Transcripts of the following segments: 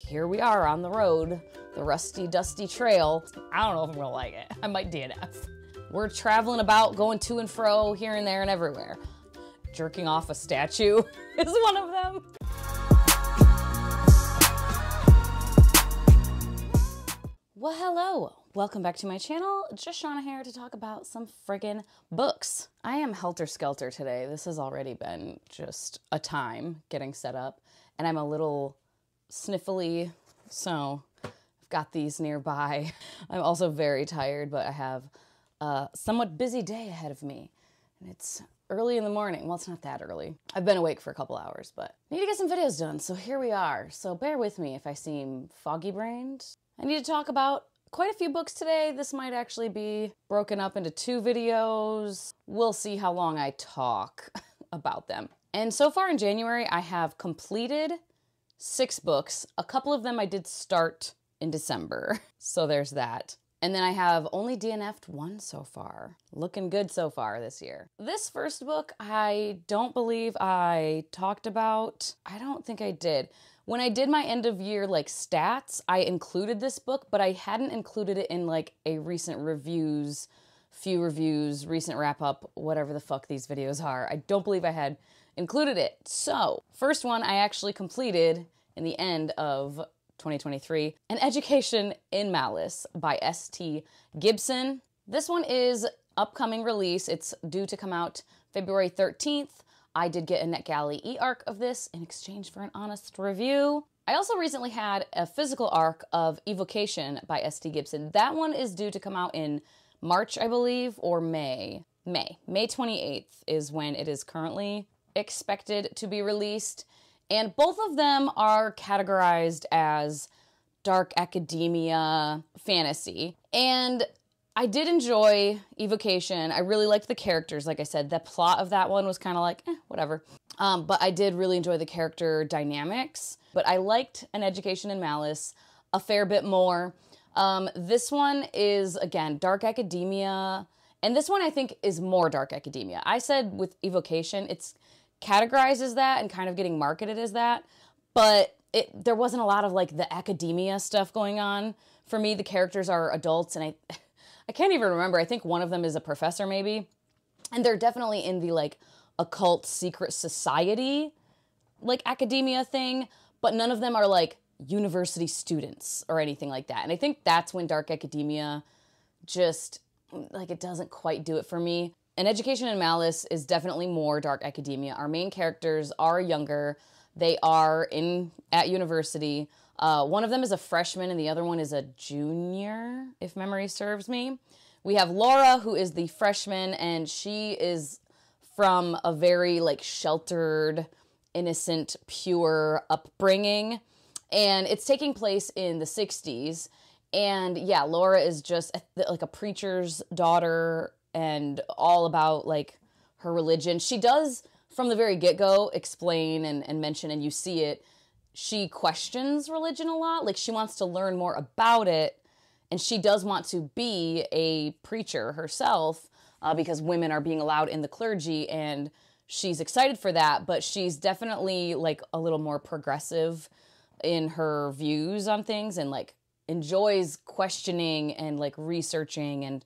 Here we are on the road, the rusty, dusty trail. I don't know if I'm gonna like it. I might DNF. We're traveling about, going to and fro, here and there and everywhere. Jerking off a statue is one of them. Well, hello. Welcome back to my channel. Jashana here to talk about some friggin' books. I am helter skelter today. This has already been just a time getting set up, and I'm a little sniffly, so I've got these nearby. I'm also very tired, but I have a somewhat busy day ahead of me, and it's early in the morning. Well, it's not that early. I've been awake for a couple hours, but I need to get some videos done, so here we are. So bear with me if I seem foggy brained. I need to talk about quite a few books today. This might actually be broken up into two videos. We'll see how long I talk about them. And so far in January, I have completed six books. A couple of them I did start in December. So there's that. And then I have only DNF'd one so far. Looking good so far this year. This first book, I don't believe I talked about. I don't think I did. When I did my end of year like stats, I included this book, but I hadn't included it in like a recent reviews, few reviews, recent wrap up, whatever the fuck these videos are. I don't believe I had included it. So, first one I actually completed in the end of 2023 An Education in Malice by S.T. Gibson. This one is upcoming release. It's due to come out February 13th. I did get a NetGalley e-arc of this in exchange for an honest review. I also recently had a physical arc of Evocation by S.T. Gibson. That one is due to come out in March, I believe, or May. May. May 28th is when it is currently expected to be released. And both of them are categorized as dark academia fantasy. And I did enjoy Evocation. I really liked the characters. Like I said, the plot of that one was kind of like, eh, whatever. Um, but I did really enjoy the character dynamics. But I liked An Education in Malice a fair bit more. Um, this one is, again, dark academia. And this one I think is more dark academia. I said with Evocation, it's categorized as that and kind of getting marketed as that, but it there wasn't a lot of like the academia stuff going on. For me, the characters are adults and I I can't even remember. I think one of them is a professor maybe. And they're definitely in the like occult secret society like academia thing, but none of them are like university students or anything like that. And I think that's when dark academia just like it doesn't quite do it for me. An Education in Malice is definitely more dark academia. Our main characters are younger. They are in at university. Uh, one of them is a freshman and the other one is a junior, if memory serves me. We have Laura, who is the freshman, and she is from a very like sheltered, innocent, pure upbringing. And it's taking place in the 60s. And yeah, Laura is just like a preacher's daughter and all about like her religion. She does from the very get-go explain and, and mention and you see it she questions religion a lot like she wants to learn more about it and she does want to be a preacher herself uh, because women are being allowed in the clergy and she's excited for that but she's definitely like a little more progressive in her views on things and like enjoys questioning and like researching and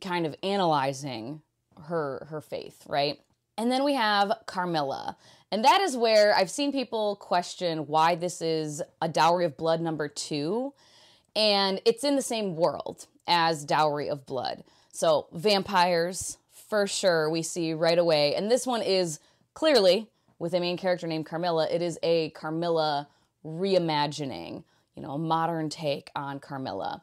kind of analyzing her her faith, right? And then we have Carmilla. And that is where I've seen people question why this is a Dowry of Blood number 2 and it's in the same world as Dowry of Blood. So, vampires for sure we see right away. And this one is clearly with a main character named Carmilla, it is a Carmilla reimagining, you know, a modern take on Carmilla.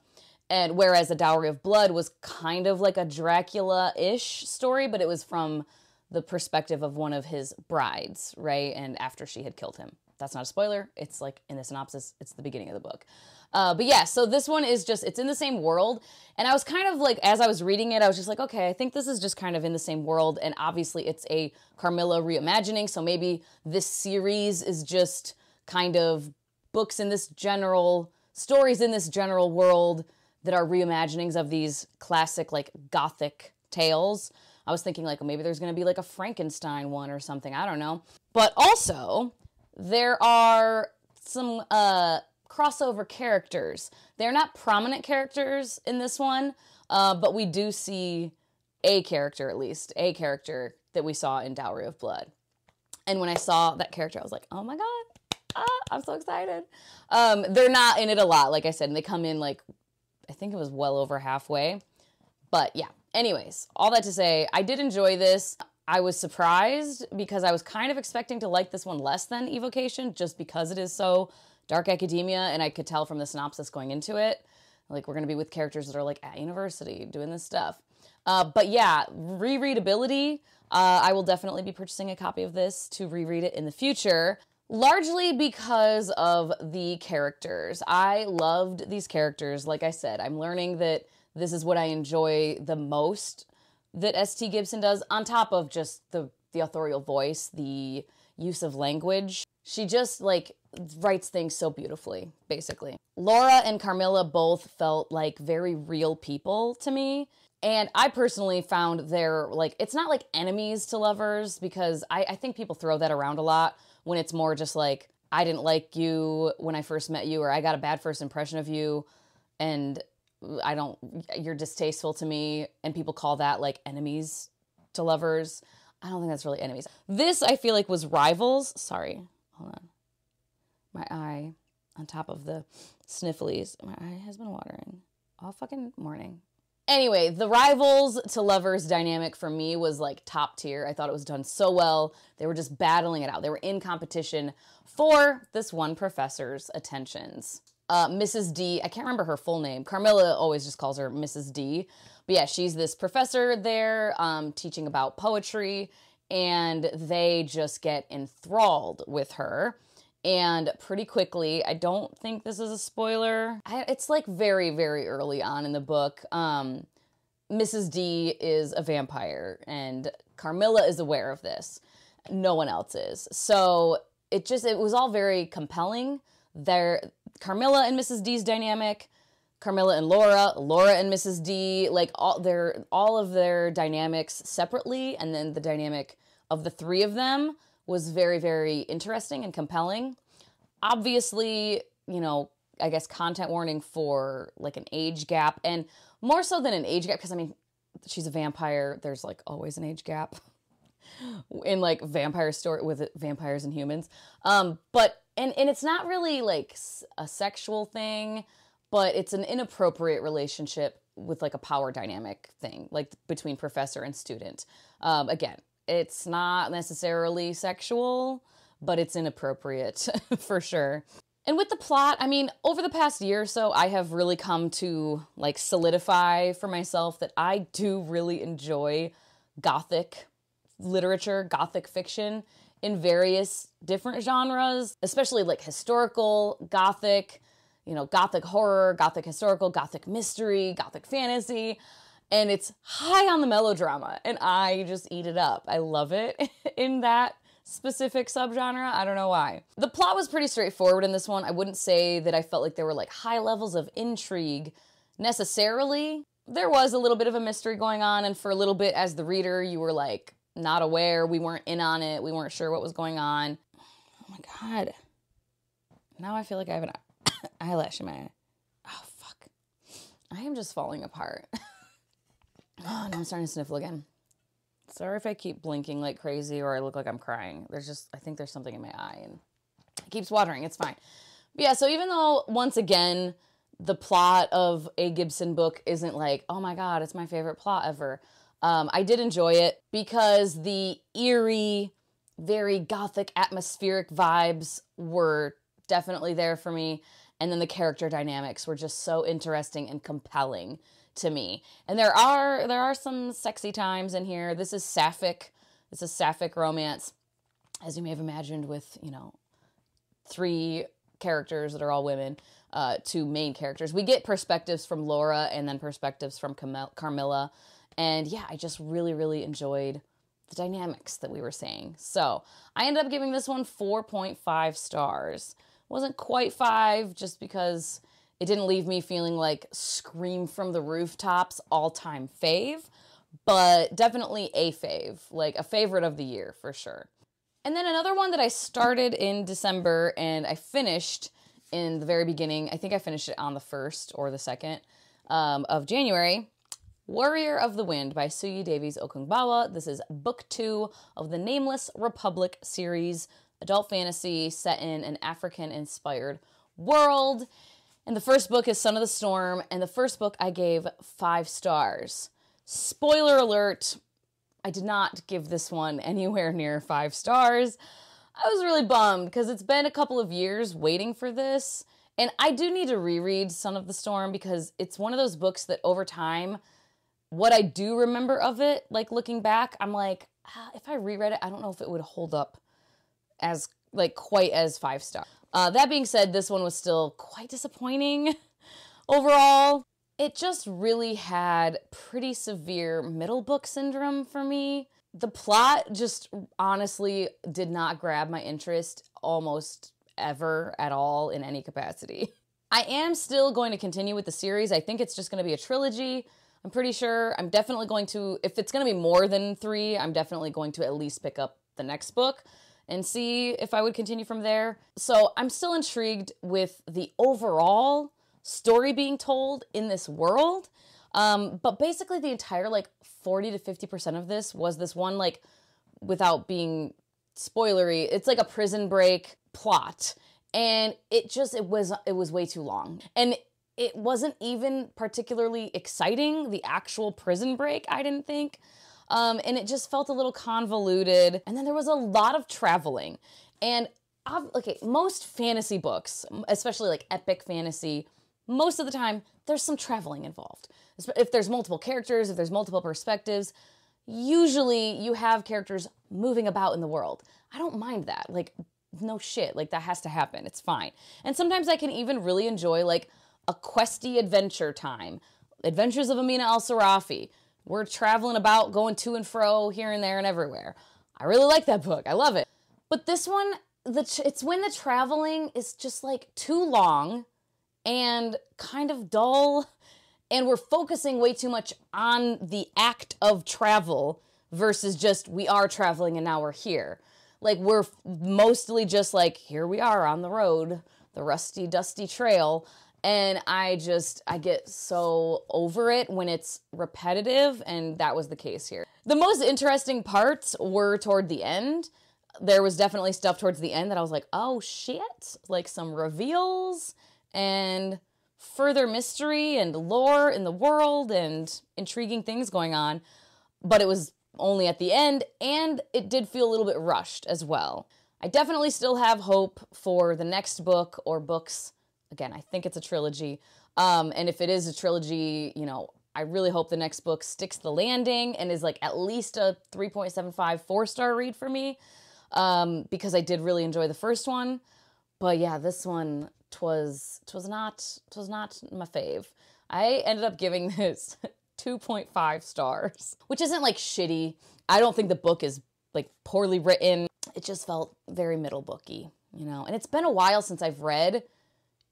And whereas A Dowry of Blood was kind of like a Dracula ish story, but it was from the perspective of one of his brides, right? And after she had killed him. That's not a spoiler. It's like in the synopsis, it's the beginning of the book. Uh, but yeah, so this one is just, it's in the same world. And I was kind of like, as I was reading it, I was just like, okay, I think this is just kind of in the same world. And obviously, it's a Carmilla reimagining. So maybe this series is just kind of books in this general, stories in this general world that are reimaginings of these classic like gothic tales. I was thinking like maybe there's going to be like a Frankenstein one or something. I don't know. But also there are some uh crossover characters. They're not prominent characters in this one, uh, but we do see a character, at least, a character that we saw in Dowry of Blood. And when I saw that character, I was like, oh my God, ah, I'm so excited. Um, they're not in it a lot, like I said, and they come in like, I think it was well over halfway. But yeah, anyways, all that to say, I did enjoy this. I was surprised because I was kind of expecting to like this one less than Evocation just because it is so dark academia and I could tell from the synopsis going into it. Like, we're going to be with characters that are like at university doing this stuff. Uh, but yeah, rereadability. Uh, I will definitely be purchasing a copy of this to reread it in the future, largely because of the characters. I loved these characters. Like I said, I'm learning that this is what I enjoy the most that S.T. Gibson does, on top of just the the authorial voice, the use of language. She just like writes things so beautifully, basically. Laura and Carmilla both felt like very real people to me. And I personally found their like it's not like enemies to lovers because I, I think people throw that around a lot when it's more just like I didn't like you when I first met you or I got a bad first impression of you and I don't, you're distasteful to me, and people call that like enemies to lovers. I don't think that's really enemies. This I feel like was rivals. Sorry, hold on. My eye on top of the snifflies. My eye has been watering all fucking morning. Anyway, the rivals to lovers dynamic for me was like top tier. I thought it was done so well. They were just battling it out. They were in competition for this one professor's attentions uh, Mrs. D. I can't remember her full name. Carmilla always just calls her Mrs. D. But yeah, she's this professor there um, teaching about poetry, and they just get enthralled with her. And pretty quickly, I don't think this is a spoiler. I, it's like very, very early on in the book. Um, Mrs. D is a vampire, and Carmilla is aware of this. No one else is. So it just, it was all very compelling. There, Carmilla and Mrs. D's dynamic, Carmilla and Laura, Laura and Mrs. D, like all their all of their dynamics separately, and then the dynamic of the three of them was very, very interesting and compelling. Obviously, you know, I guess content warning for like an age gap, and more so than an age gap, because I mean, she's a vampire. There's like always an age gap in like vampire story with vampires and humans. Um, but and and it's not really like a sexual thing, but it's an inappropriate relationship with like a power dynamic thing, like between professor and student. Um, again, it's not necessarily sexual, but it's inappropriate for sure. And with the plot, I mean, over the past year or so, I have really come to like solidify for myself that I do really enjoy gothic literature, gothic fiction in various different genres, especially like historical, gothic, you know, gothic horror, gothic historical, gothic mystery, gothic fantasy. And it's high on the melodrama, and I just eat it up. I love it in that specific subgenre. I don't know why. The plot was pretty straightforward in this one. I wouldn't say that I felt like there were like high levels of intrigue necessarily. There was a little bit of a mystery going on, and for a little bit as the reader, you were like, not aware. We weren't in on it. We weren't sure what was going on. Oh my God. Now I feel like I have an eyelash in my eye. Oh, fuck. I am just falling apart. oh, now I'm starting to sniffle again. Sorry if I keep blinking like crazy or I look like I'm crying. There's just, I think there's something in my eye and it keeps watering. It's fine. But yeah, so even though, once again, the plot of a Gibson book isn't like, oh my God, it's my favorite plot ever um, I did enjoy it because the eerie, very gothic, atmospheric vibes were definitely there for me. And then the character dynamics were just so interesting and compelling to me. And there are there are some sexy times in here. This is sapphic. This is sapphic romance, as you may have imagined, with you know three characters that are all women, uh, two main characters. We get perspectives from Laura and then perspectives from Cam- Carmilla. And yeah, I just really, really enjoyed the dynamics that we were seeing. So I ended up giving this one 4.5 stars. Wasn't quite five just because it didn't leave me feeling like scream from the rooftops all time fave, but definitely a fave, like a favorite of the year for sure. And then another one that I started in December and I finished in the very beginning. I think I finished it on the first or the second um, of January. Warrior of the Wind by Suyi Davies Okungbowa. This is book two of the Nameless Republic series, adult fantasy set in an African inspired world. And the first book is Son of the Storm, and the first book I gave five stars. Spoiler alert, I did not give this one anywhere near five stars. I was really bummed because it's been a couple of years waiting for this. And I do need to reread Son of the Storm because it's one of those books that over time, what I do remember of it, like looking back, I'm like, ah, if I reread it, I don't know if it would hold up as like quite as five star. Uh, that being said, this one was still quite disappointing overall. It just really had pretty severe middle book syndrome for me. The plot just honestly did not grab my interest almost ever at all in any capacity. I am still going to continue with the series. I think it's just going to be a trilogy. I'm pretty sure. I'm definitely going to, if it's going to be more than three, I'm definitely going to at least pick up the next book and see if I would continue from there. So I'm still intrigued with the overall story being told in this world. Um, but basically, the entire like 40 to 50% of this was this one, like, without being spoilery, it's like a prison break plot. And it just, it was, it was way too long. And it wasn't even particularly exciting, the actual prison break, I didn't think. Um, and it just felt a little convoluted. And then there was a lot of traveling. And okay, most fantasy books, especially like epic fantasy, most of the time there's some traveling involved. If there's multiple characters, if there's multiple perspectives, usually you have characters moving about in the world. I don't mind that. Like, no shit. Like, that has to happen. It's fine. And sometimes I can even really enjoy like a questy adventure time. Adventures of Amina Al Sirafi. We're traveling about, going to and fro here and there and everywhere. I really like that book. I love it. But this one, the it's when the traveling is just like too long and kind of dull and we're focusing way too much on the act of travel versus just we are traveling and now we're here. Like we're mostly just like here we are on the road, the rusty dusty trail and I just I get so over it when it's repetitive and that was the case here. The most interesting parts were toward the end. There was definitely stuff towards the end that I was like, "Oh shit." Like some reveals and further mystery and lore in the world and intriguing things going on, but it was only at the end and it did feel a little bit rushed as well. I definitely still have hope for the next book or books. Again, I think it's a trilogy. Um, and if it is a trilogy, you know, I really hope the next book sticks the landing and is like at least a 3.75 four star read for me um, because I did really enjoy the first one. But yeah, this one twas twas not twas not my fave. I ended up giving this 2.5 stars, which isn't like shitty. I don't think the book is like poorly written. It just felt very middle booky, you know. And it's been a while since I've read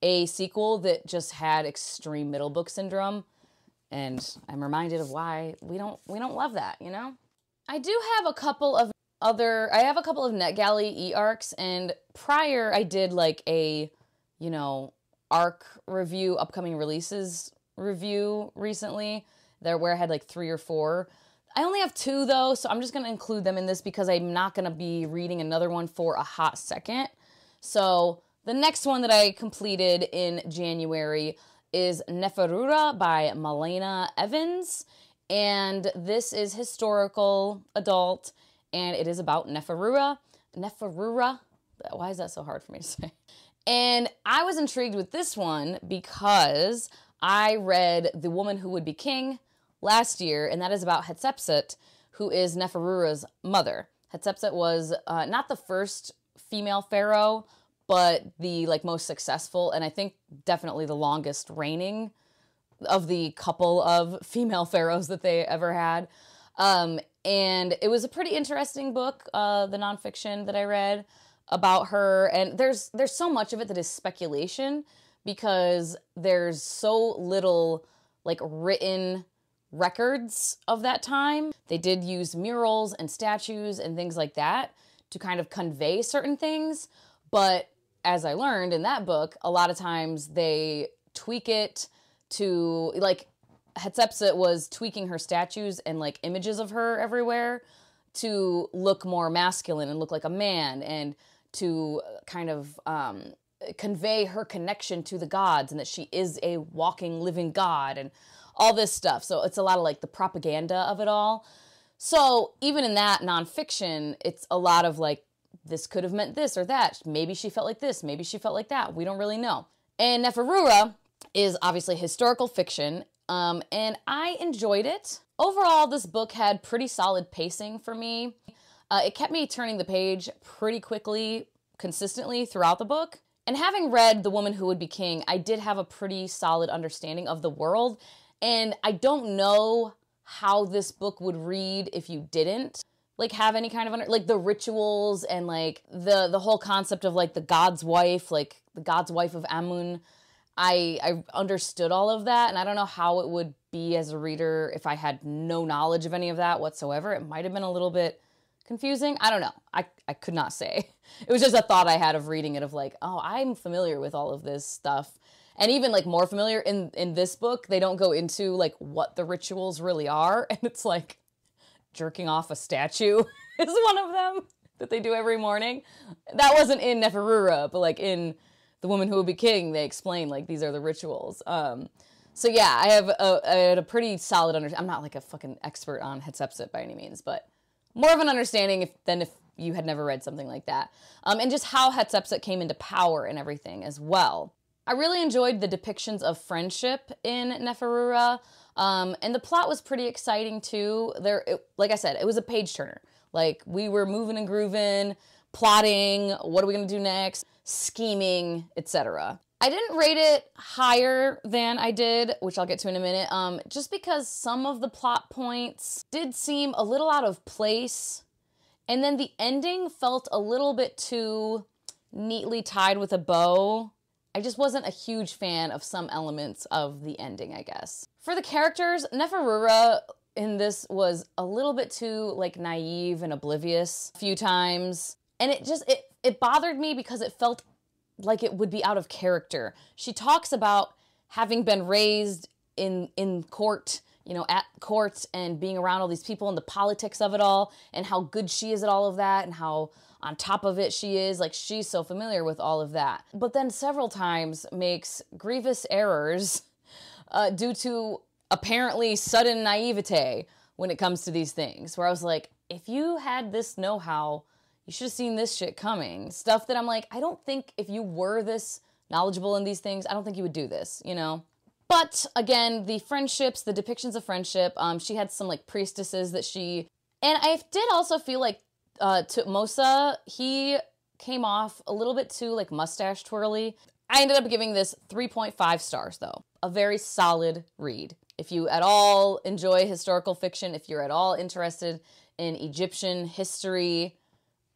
a sequel that just had extreme middle book syndrome, and I'm reminded of why we don't we don't love that, you know. I do have a couple of other I have a couple of NetGalley e arcs, and prior I did like a you know, arc review, upcoming releases review recently, there where I had like three or four. I only have two though, so I'm just gonna include them in this because I'm not gonna be reading another one for a hot second. So the next one that I completed in January is Neferura by Malayna Evans. And this is historical adult, and it is about Neferura. Neferura. Why is that so hard for me to say? And I was intrigued with this one because I read The Woman Who Would Be King last year, and that is about Hatshepsut, who is Neferura's mother. Hatshepsut was uh, not the first female pharaoh, but the like most successful, and I think definitely the longest reigning of the couple of female pharaohs that they ever had. Um, and it was a pretty interesting book, uh, the nonfiction that I read about her and there's there's so much of it that is speculation because there's so little like written records of that time. They did use murals and statues and things like that to kind of convey certain things, but as I learned in that book, a lot of times they tweak it to like Hatshepsut was tweaking her statues and like images of her everywhere to look more masculine and look like a man and to kind of um, convey her connection to the gods and that she is a walking, living god and all this stuff. So it's a lot of like the propaganda of it all. So even in that nonfiction, it's a lot of like, this could have meant this or that. Maybe she felt like this. Maybe she felt like that. We don't really know. And Neferura is obviously historical fiction, um, and I enjoyed it. Overall, this book had pretty solid pacing for me. Uh, it kept me turning the page pretty quickly, consistently throughout the book. And having read The Woman Who Would Be King, I did have a pretty solid understanding of the world. And I don't know how this book would read if you didn't like have any kind of under like the rituals and like the the whole concept of like the god's wife like the god's wife of amun i i understood all of that and i don't know how it would be as a reader if i had no knowledge of any of that whatsoever. It might have been a little bit confusing. I don't know. I i could not say. It was just a thought i had of reading it of like oh i'm familiar with all of this stuff. And even like more familiar in in this book they don't go into like what the rituals really are. And it's like jerking off a statue is one of them that they do every morning. That wasn't in Neferura, but like in The Woman Who Will Be King, they explain like these are the rituals. Um, so yeah, I have a, I had a pretty solid understanding. I'm not like a fucking expert on Hatshepsut by any means, but more of an understanding if, than if you had never read something like that. Um, and just how Hatshepsut came into power and everything as well. I really enjoyed the depictions of friendship in Neferura. Um, and the plot was pretty exciting too. There, it, like I said, it was a page turner. Like we were moving and grooving, plotting. What are we gonna do next? Scheming, etc. I didn't rate it higher than I did, which I'll get to in a minute, um, just because some of the plot points did seem a little out of place. And then the ending felt a little bit too neatly tied with a bow. I just wasn't a huge fan of some elements of the ending, I guess. For the characters, Neferura in this was a little bit too like naive and oblivious a few times. And it just it it bothered me because it felt like it would be out of character. She talks about having been raised in in court, you know, at court and being around all these people and the politics of it all and how good she is at all of that and how on top of it she is like she's so familiar with all of that. But then several times makes grievous errors uh, due to apparently sudden naivete when it comes to these things. Where I was like, if you had this know how, you should have seen this shit coming. Stuff that I'm like, I don't think if you were this knowledgeable in these things, I don't think you would do this, you know? But again, the friendships, the depictions of friendship, um, she had some like priestesses that she. And I did also feel like uh, Thutmose, he came off a little bit too like mustache twirly. I ended up giving this 3.5 stars though. A very solid read. If you at all enjoy historical fiction, if you're at all interested in Egyptian history,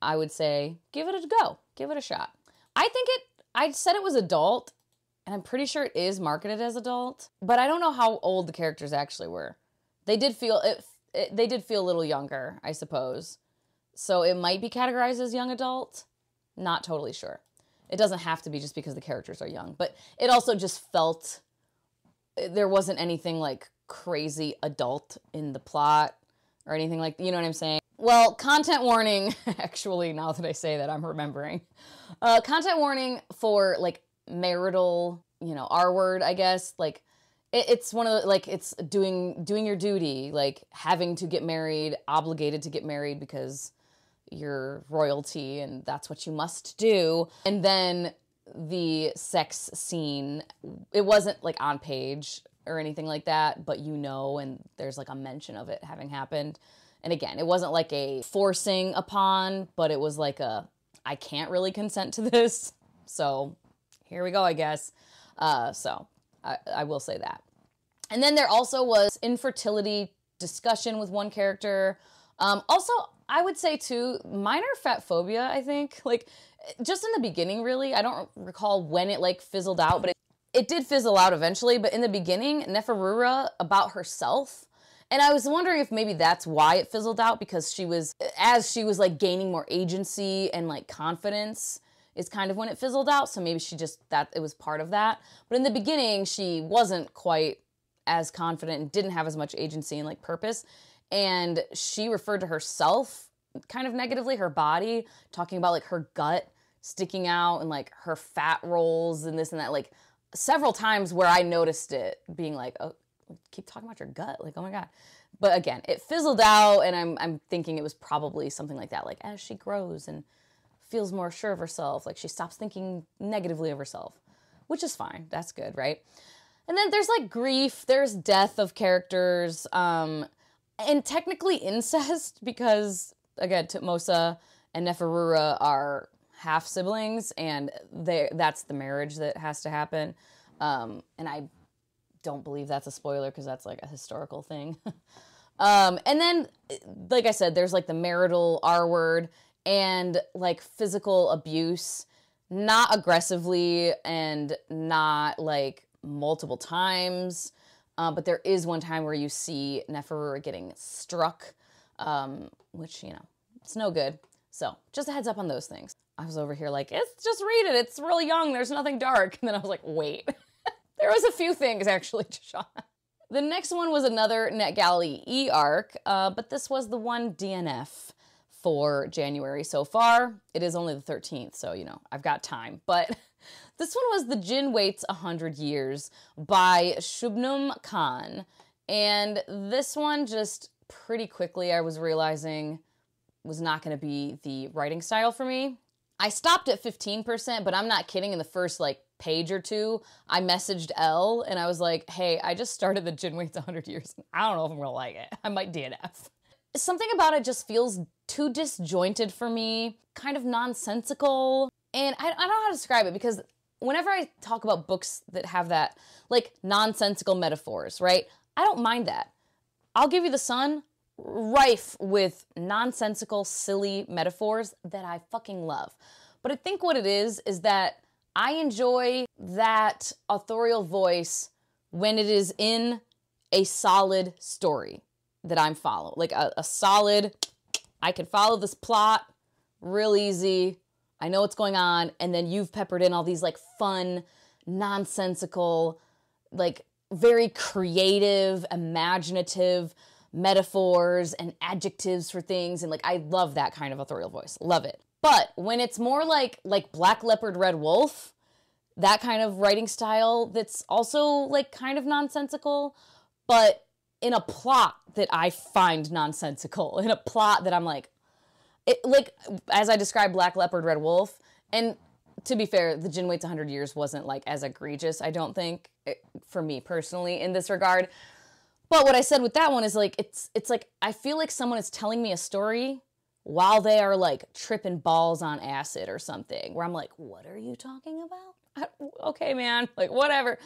I would say give it a go. Give it a shot. I think it, I said it was adult, and I'm pretty sure it is marketed as adult, but I don't know how old the characters actually were. They did feel, it, it they did feel a little younger, I suppose. So it might be categorized as young adult. Not totally sure. It doesn't have to be just because the characters are young, but it also just felt there wasn't anything like crazy adult in the plot or anything like you know what I'm saying. Well, content warning. Actually, now that I say that, I'm remembering. Uh, content warning for like marital, you know, R word. I guess like it, it's one of the, like it's doing doing your duty, like having to get married, obligated to get married because you're royalty and that's what you must do. And then the sex scene, it wasn't like on page or anything like that, but you know, and there's like a mention of it having happened. And again, it wasn't like a forcing upon, but it was like a, I can't really consent to this. So here we go, I guess. Uh, so I, I will say that. And then there also was infertility discussion with one character. Um, also, I would say too, minor fat phobia, I think. Like, just in the beginning, really. I don't recall when it like fizzled out, but it, it did fizzle out eventually. But in the beginning, Neferura about herself. And I was wondering if maybe that's why it fizzled out because she was, as she was like gaining more agency and like confidence, is kind of when it fizzled out. So maybe she just that it was part of that. But in the beginning, she wasn't quite as confident and didn't have as much agency and like purpose. And she referred to herself kind of negatively, her body, talking about like her gut sticking out and like her fat rolls and this and that. Like several times where I noticed it being like, oh, keep talking about your gut. Like, oh my God. But again, it fizzled out, and I'm, I'm thinking it was probably something like that. Like, as she grows and feels more sure of herself, like she stops thinking negatively of herself, which is fine. That's good, right? And then there's like grief, there's death of characters, um, and technically incest because, again, Thutmose and Neferura are half siblings, and that's the marriage that has to happen. Um, and I don't believe that's a spoiler because that's like a historical thing. um, and then, like I said, there's like the marital R word and like physical abuse, not aggressively and not like multiple times. Uh, but there is one time where you see Neferura getting struck, um, which, you know, it's no good. So just a heads up on those things. I was over here like, it's just read it. It's really young. There's nothing dark. And then I was like, wait. there was a few things actually. The next one was another NetGalley e arc, uh, but this was the one DNF for January so far. It is only the 13th, so you know, I've got time. But this one was The Djinn Waits 100 Years by Shubnum Khan. And this one just pretty quickly I was realizing was not going to be the writing style for me. I stopped at 15%, but I'm not kidding. In the first like page or two, I messaged Elle and I was like, hey, I just started the Djinn Waits 100 Years. I don't know if I'm going to like it. I might DNF. Something about it just feels too disjointed for me, kind of nonsensical. And I, I don't know how to describe it because whenever I talk about books that have that, like nonsensical metaphors, right? I don't mind that. I'll give you the sun, rife with nonsensical, silly metaphors that I fucking love. But I think what it is is that I enjoy that authorial voice when it is in a solid story that I'm following. Like a, a solid, I can follow this plot real easy. I know what's going on. And then you've peppered in all these like fun, nonsensical, like very creative, imaginative metaphors and adjectives for things and like I love that kind of authorial voice. Love it. But when it's more like like Black Leopard Red Wolf, that kind of writing style that's also like kind of nonsensical, but in a plot that I find nonsensical, in a plot that I'm like it like as I described Black Leopard Red Wolf and to be fair, the Djinn Waits 100 Years wasn't like as egregious, I don't think, eh, for me personally in this regard. But what I said with that one is like it's it's like I feel like someone is telling me a story while they are like tripping balls on acid or something where I'm like, "What are you talking about?" I, okay, man, like whatever.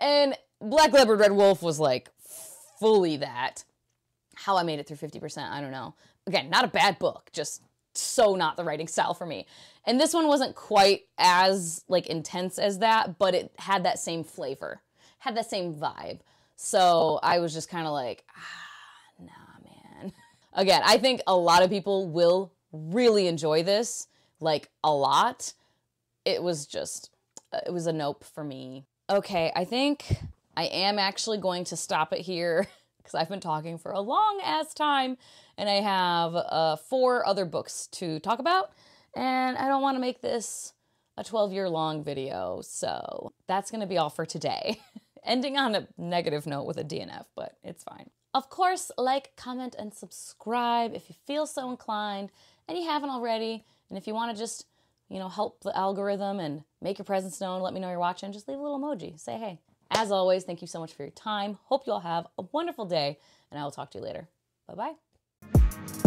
And Black Leopard Red Wolf was like fully that. How I made it through 50%, I don't know. Again, not a bad book, just so not the writing style for me. And this one wasn't quite as like intense as that, but it had that same flavor, had that same vibe. So I was just kind of like, ah, nah, man. Again, I think a lot of people will really enjoy this, like a lot. It was just, it was a nope for me. Okay, I think I am actually going to stop it here because I've been talking for a long ass time and I have uh, four other books to talk about. And I don't want to make this a 12 year long video. So that's going to be all for today. ending on a negative note with a DNF, but it's fine. Of course, like, comment, and subscribe if you feel so inclined and you haven't already. And if you want to just, you know, help the algorithm and make your presence known, let me know you're watching, just leave a little emoji. Say hey. As always, thank you so much for your time. Hope you all have a wonderful day, and I will talk to you later. Bye bye.